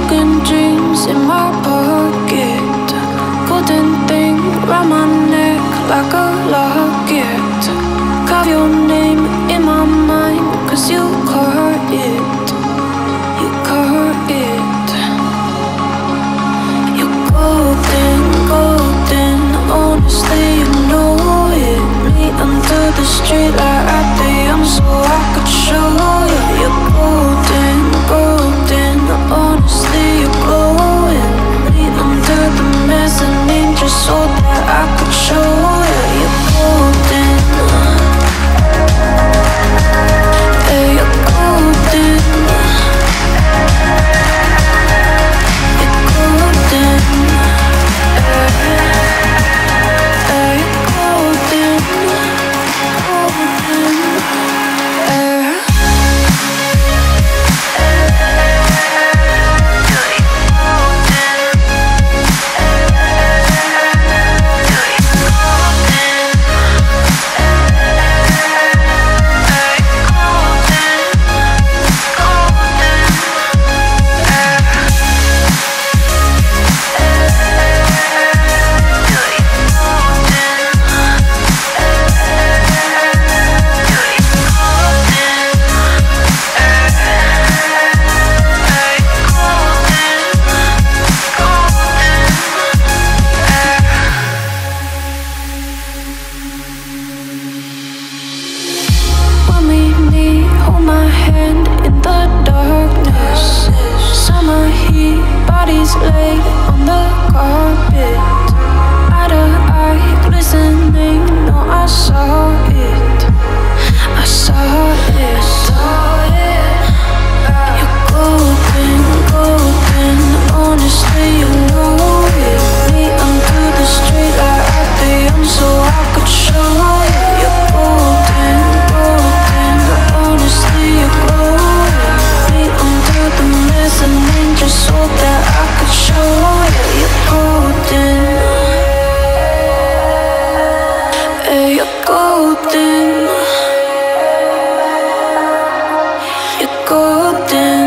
broken dreams in my pocket. Golden thing round my neck like a locket. Carve your name in my mind cause you my hand in the darkness. Summer heat, bodies laid on the carpet. Eye to eye, glistening, no I saw it. golden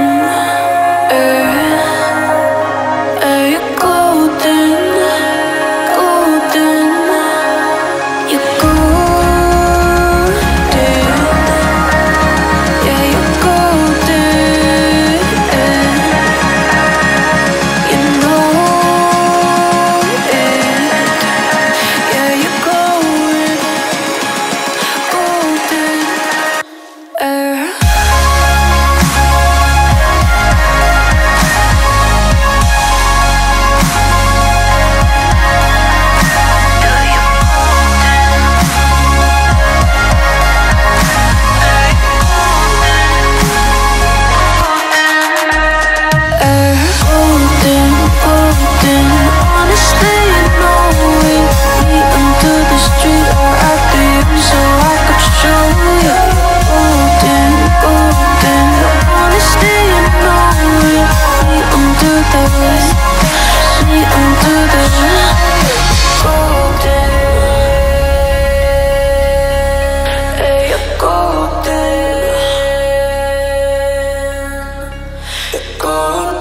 go